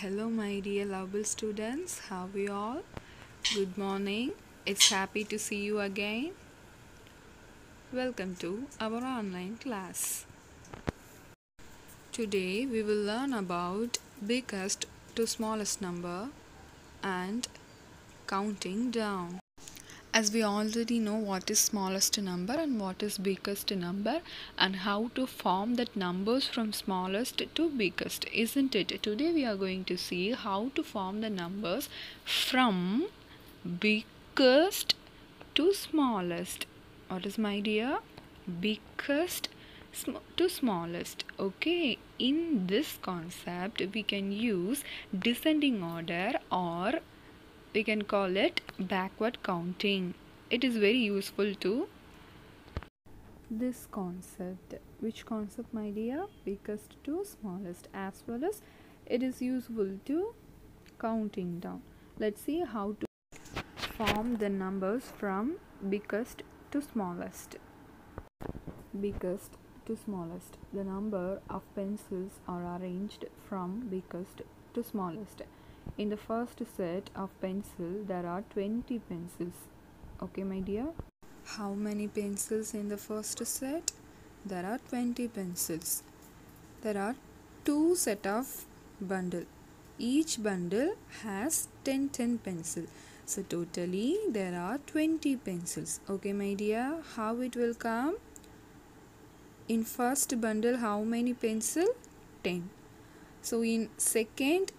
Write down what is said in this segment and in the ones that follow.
Hello, my dear lovable students. How are you all? Good morning. It's happy to see you again. Welcome to our online class. Today we will learn about biggest to smallest number and counting down. As we already know what is smallest number and what is biggest number and how to form that numbers from smallest to biggest, isn't it? Today we are going to see how to form the numbers from biggest to smallest. What is my dear? Biggest sm- to smallest. Okay, in this concept we can use descending order or we can call it backward counting. It is very useful to this concept. Which concept, my dear? Biggest to smallest, as well as it is useful to counting down. Let's see how to form the numbers from biggest to smallest. Biggest to smallest. The number of pencils are arranged from biggest to smallest. In the first set of pencil, there are 20 pencils. Okay, my dear? How many pencils in the first set? There are 20 pencils. There are two set of bundle. Each bundle has 10 10 pencil. So totally there are 20 pencils. Okay, my dear? How it will come? In first bundle, how many pencil? 10. So in second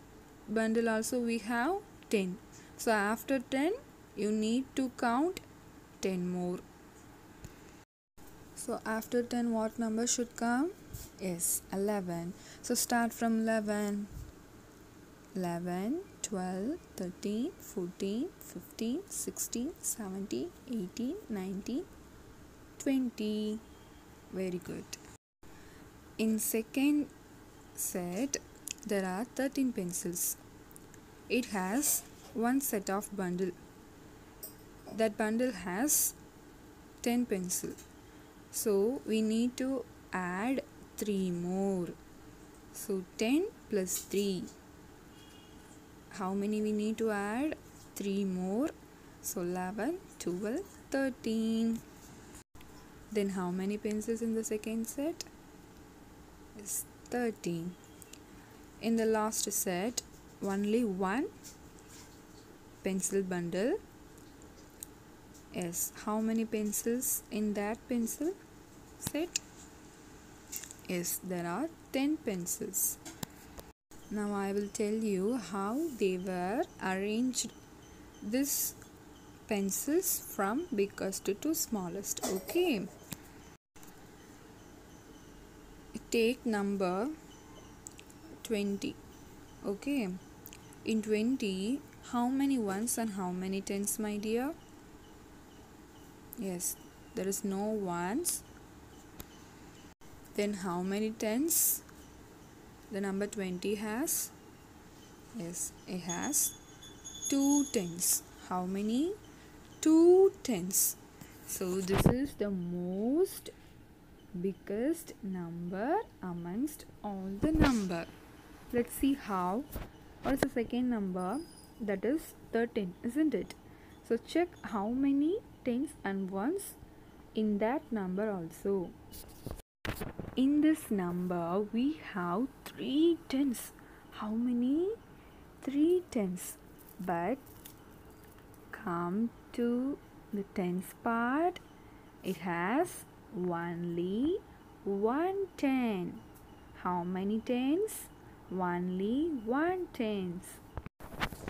bundle also we have 10 so after 10 you need to count 10 more. So after 10 what number should come? Yes 11 so start from 11 11 12 13 14 15 16 17 18 19 20 very good. In second set there are 13 pencils. It has one set of bundle. That bundle has 10 pencil. So we need to add 3 more. So 10 plus 3. How many we need to add? 3 more. So 11, 12, 13. Then how many pencils in the second set? Is 13 in the last set only one pencil bundle. Yes. How many pencils in that pencil set? Yes there are 10 pencils. Now i will tell you how they were arranged. This pencils from biggest to smallest okay? Take number 20 okay? In 20 how many ones and how many tens my dear? Yes there is no ones. Then how many tens? The number 20 has? Yes it has two tens. How many? Two tens. So this is the most biggest number amongst all the number let's see how. What is the second number? That is 13 isn't it? So check how many tens and ones in that number also. In this number we have three tens. How many? Three tens. But come to the tens part it has only one ten. How many tens only one tens.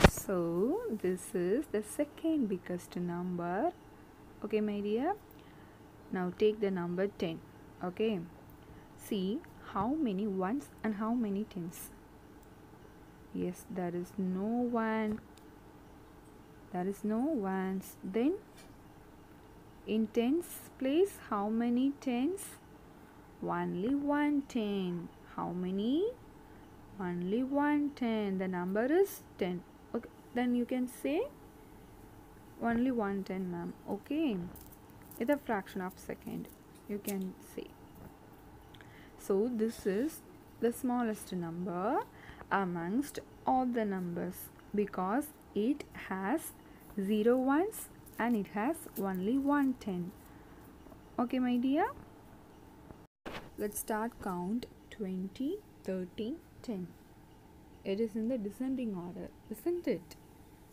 So this is the second biggest number. Okay, my dear. Now take the number 10. Okay. See how many ones and how many tens. Yes, there is no one. There is no ones. Then in tens place, how many tens? Only one ten. How many? Only one. 10 the number is 10 okay then you can say only one 10 ma'am. Okay it's a fraction of second you can say. So this is the smallest number amongst all the numbers because it has 0 ones and it has only one 10 okay my dear? Let's start count. 20 30 10 it is in the descending order isn't it?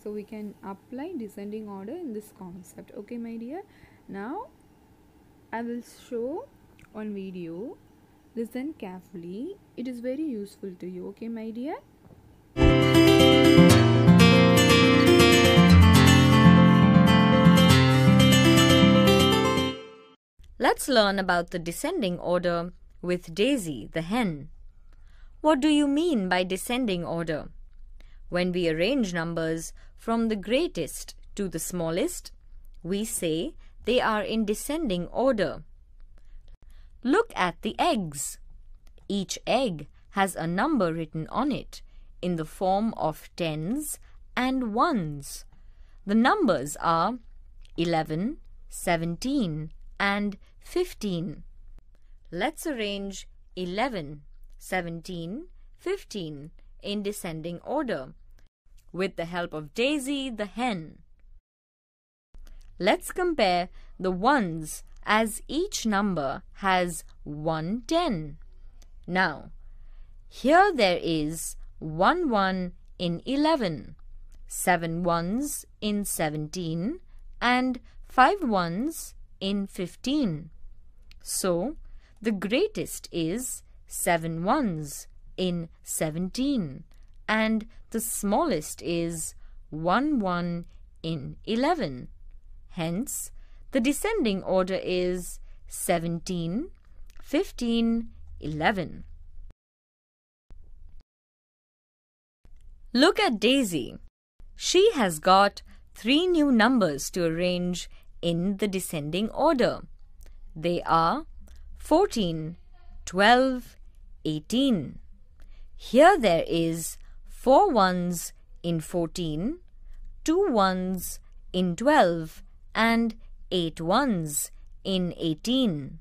So we can apply descending order in this concept. Okay my dear. Now i will show on video. Listen carefully. It is very useful to you. Okay my dear? Let's learn about the descending order with Daisy the hen. What do you mean by descending order? When we arrange numbers from the greatest to the smallest, we say they are in descending order. Look at the eggs. Each egg has a number written on it in the form of tens and ones. The numbers are 11, 17 and 15. Let's arrange 11, 17, 15 in descending order with the help of Daisy the hen. Let's compare the ones as each number has one ten. Now, here there is one one in eleven, seven ones in 17 and five ones in 15. So, the greatest is seven ones in 17 and the smallest is one one in 11. Hence, the descending order is 17, 15, 11. Look at Daisy. She has got three new numbers to arrange in the descending order. They are 14, 12, 18. Here there is four ones in 14, two ones in 12 and eight ones in 18.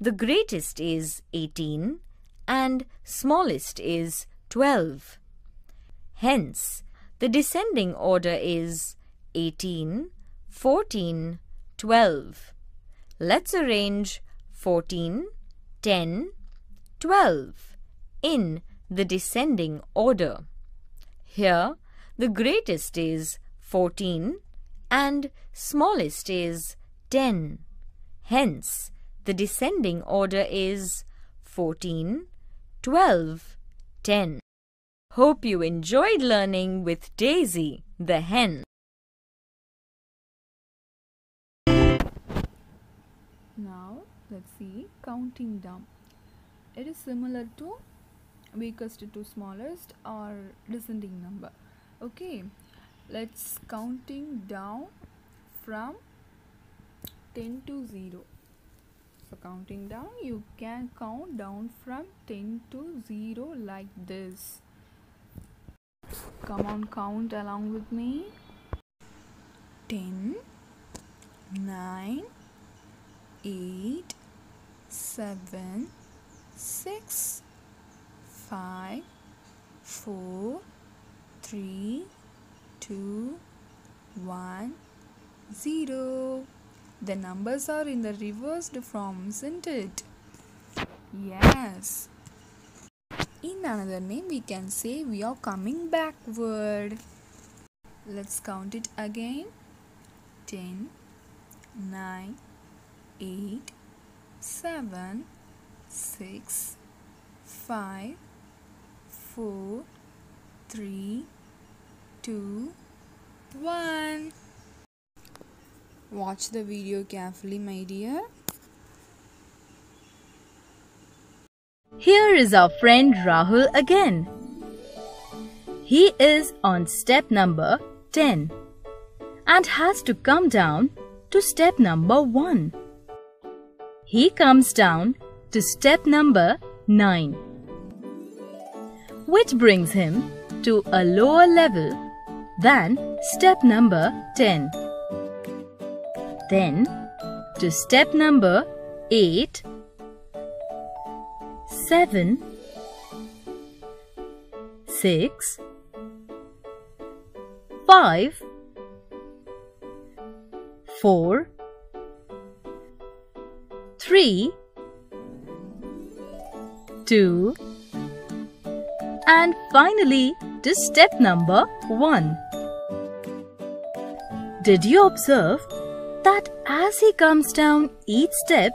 The greatest is 18 and smallest is 12. Hence, the descending order is 18, 14, 12. Let's arrange 14, 10, 12 in the descending order. Here, the greatest is 14 and smallest is 10. Hence, the descending order is 14, 12, 10. Hope you enjoyed learning with Daisy the hen. now let's see counting down it is similar to weakest to smallest or descending number. Okay let's counting down from 10 to 0 so counting down you can count down from 10 to 0 like this. Come on count along with me. 10 9 8 7 6 5 4 3 2 1 0 the numbers are in the reversed form isn't it? Yes. In another name we can say we are coming backward. Let's count it again. 10 9 8 7 6 5 4 3 2 1 watch the video carefully my dear. Here is our friend Rahul again. He is on step number 10 and has to come down to step number 1 he comes down to step number 9, which brings him to a lower level than step number 10. Then to step number 8, 7, six, five, four, three, two, and finally to step number 1. Did you observe that as he comes down each step,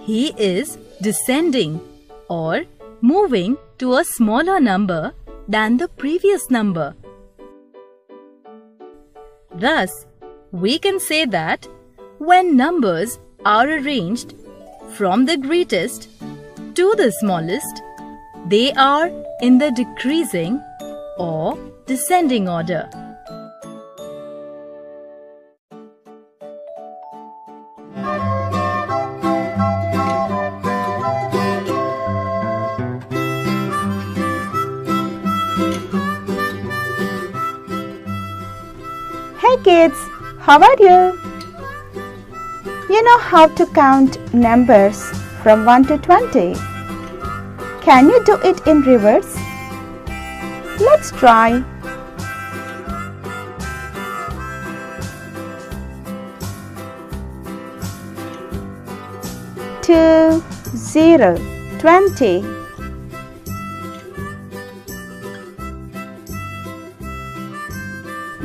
he is descending or moving to a smaller number than the previous number. Thus, we can say that when numbers are arranged from the greatest to the smallest, they are in the decreasing or descending order. Hey kids, how are you? You know how to count numbers from 1 to 20. Can you do it in reverse? Let's try. Two, zero, twenty.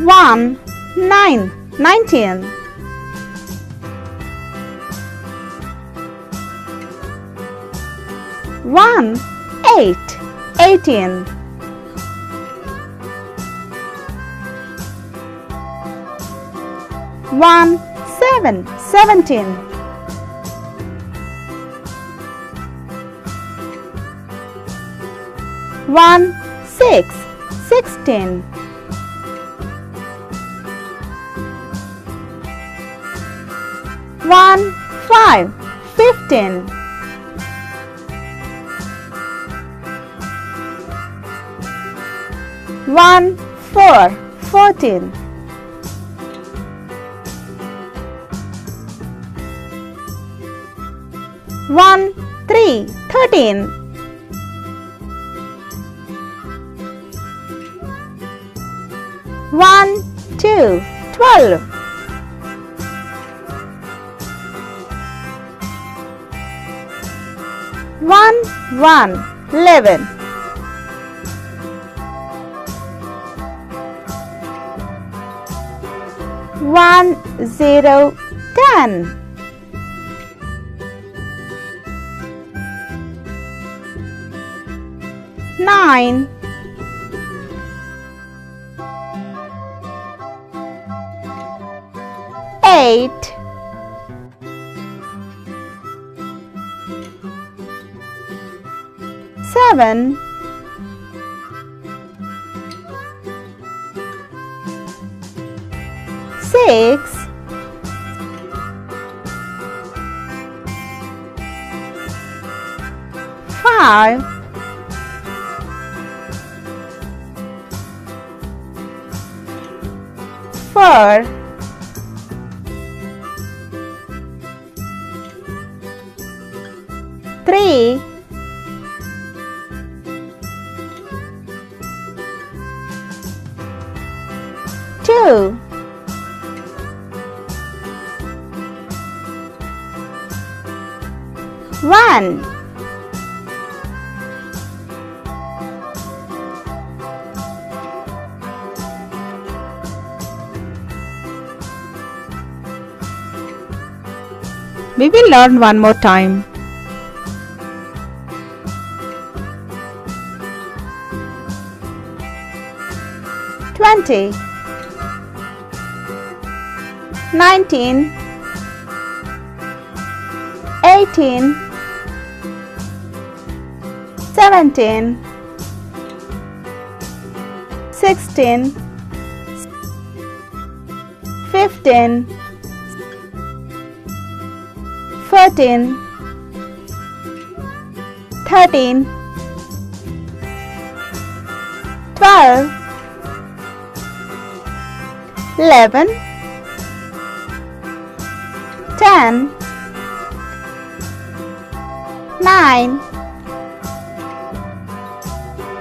One, nine, nineteen. Eighteen. One, seven, seventeen. One, six, sixteen. One, five, fifteen. One, four, fourteen. One, three, thirteen. One, two, twelve. One, one, eleven. One, zero, ten. Nine. Eight. Seven. Six. Five. Four. Three. Two. One. We will learn one more time. Twenty. Nineteen. Eighteen. Seventeen. Sixteen. Fifteen. Fourteen. Thirteen. Twelve. Eleven. Ten. Nine.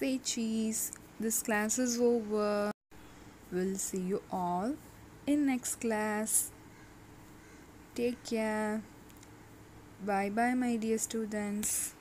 Say cheese. This class is over. We'll see you all in next class. Take care. Bye bye, my dear students.